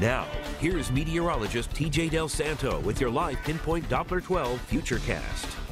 Now, here's meteorologist TJ Del Santo with your live Pinpoint Doppler 12 Futurecast.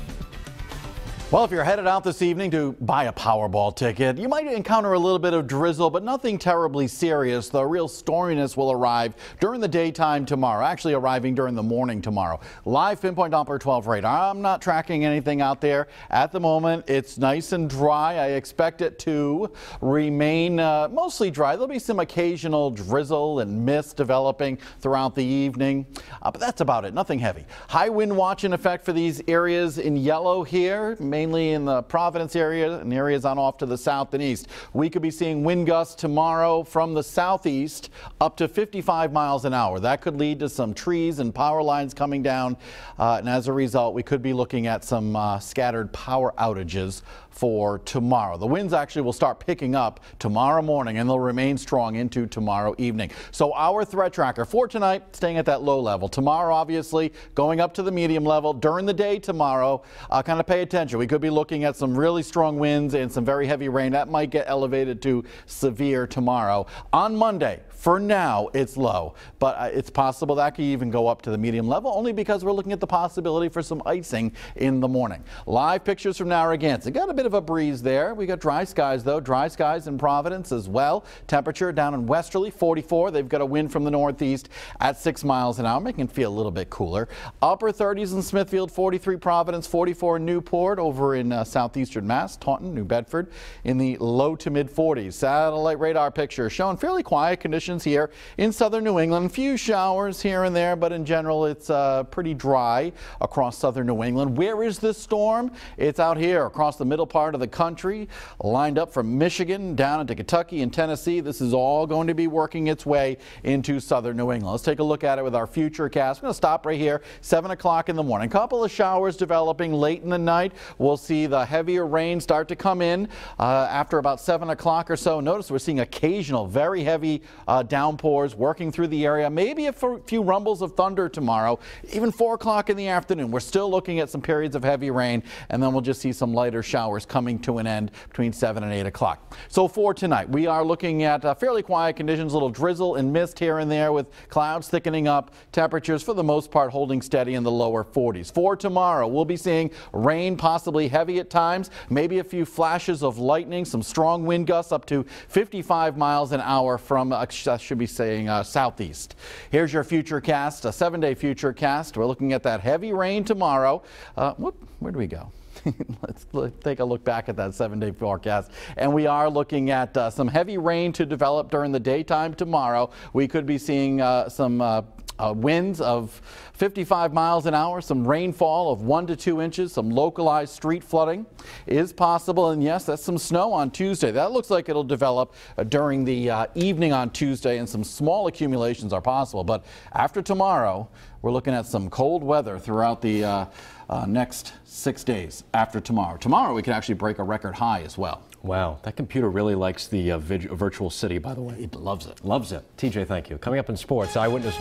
Well, if you're headed out this evening to buy a Powerball ticket, you might encounter a little bit of drizzle, but nothing terribly serious. The real storminess will arrive during the daytime tomorrow, actually arriving during the morning tomorrow. Live Pinpoint Doppler 12 radar. I'm not tracking anything out there at the moment. It's nice and dry. I expect it to remain uh, mostly dry. There'll be some occasional drizzle and mist developing throughout the evening, uh, but that's about it. Nothing heavy. High wind watch in effect for these areas in yellow here mainly in the Providence area and areas on off to the south and east. We could be seeing wind gusts tomorrow from the southeast up to 55 miles an hour. That could lead to some trees and power lines coming down. Uh, and as a result, we could be looking at some uh, scattered power outages for tomorrow. The winds actually will start picking up tomorrow morning and they'll remain strong into tomorrow evening. So our threat tracker for tonight staying at that low level. Tomorrow obviously going up to the medium level during the day tomorrow. Uh, kind of pay attention. We could be looking at some really strong winds and some very heavy rain. That might get elevated to severe tomorrow. On Monday, for now, it's low, but uh, it's possible that could even go up to the medium level only because we're looking at the possibility for some icing in the morning. Live pictures from Narragansett. Got a bit of a breeze there. We got dry skies though, dry skies in Providence as well. Temperature down in Westerly 44. They've got a wind from the northeast at 6 miles an hour, making it feel a little bit cooler. Upper 30s in Smithfield, 43 Providence, 44 in Newport over in uh, southeastern Mass, Taunton, New Bedford in the low to mid 40s. Satellite radar picture showing fairly quiet conditions here in southern New England. A few showers here and there, but in general it's uh, pretty dry across southern New England. Where is this storm? It's out here across the middle part of the country, lined up from Michigan down into Kentucky and Tennessee. This is all going to be working its way into southern New England. Let's take a look at it with our Futurecast. I'm going to stop right here, 7 o'clock in the morning. A couple of showers developing late in the night. We'll We'll see the heavier rain start to come in uh, after about 7 o'clock or so. Notice we're seeing occasional very heavy uh, downpours working through the area. Maybe a few rumbles of thunder tomorrow. Even 4 o'clock in the afternoon. We're still looking at some periods of heavy rain, and then we'll just see some lighter showers coming to an end between 7 and 8 o'clock. So for tonight, we are looking at uh, fairly quiet conditions, a little drizzle and mist here and there with clouds thickening up. Temperatures, for the most part, holding steady in the lower 40s. For tomorrow, we'll be seeing rain possibly heavy at times, maybe a few flashes of lightning, some strong wind gusts up to 55 miles an hour from, uh, Should be saying, uh, southeast. Here's your Futurecast, a seven-day Futurecast. We're looking at that heavy rain tomorrow. Uh, whoop, where do we go? let's, let's, take a look back at that seven-day forecast. And we are looking at uh, some heavy rain to develop during the daytime tomorrow. We could be seeing uh, some uh, uh, winds of 55 miles an hour, some rainfall of one to two inches, some localized street flooding is possible. And yes, that's some snow on Tuesday. That looks like it'll develop uh, during the uh, evening on Tuesday and some small accumulations are possible. But after tomorrow, we're looking at some cold weather throughout the uh, next six days after tomorrow. Tomorrow we could actually break a record high as well. Wow, that computer really likes the uh, virtual city, by the way. It loves it. Loves it. TJ, thank you. Coming up in sports, Eyewitness